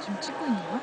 지금 찍고 있는 거야?